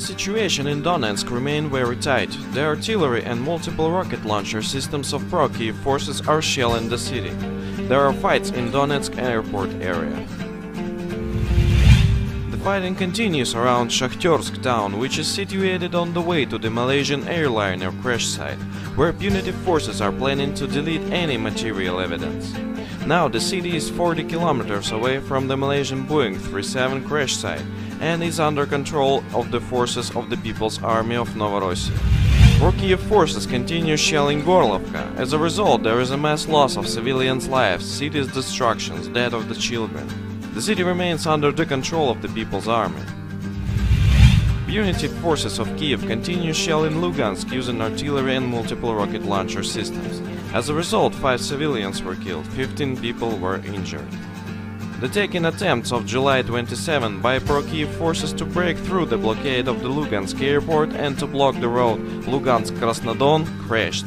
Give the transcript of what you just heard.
situation in Donetsk remains very tight. The artillery and multiple rocket launcher systems of pro-Kiev forces are shelling the city. There are fights in Donetsk airport area. The fighting continues around Shakhtersk town, which is situated on the way to the Malaysian airliner crash site, where punitive forces are planning to delete any material evidence. Now the city is 40 kilometers away from the Malaysian Boeing 37 crash site and is under control of the forces of the People's Army of Novorossiya. Kiev forces continue shelling Gorlovka. As a result, there is a mass loss of civilians' lives, cities' destructions, death of the children. The city remains under the control of the People's Army. Punitive forces of Kiev continue shelling Lugansk using artillery and multiple rocket launcher systems. As a result, 5 civilians were killed, 15 people were injured. The taking attempts of July 27 by pro-Kiev forces to break through the blockade of the Lugansk airport and to block the road Lugansk-Krasnodon crashed.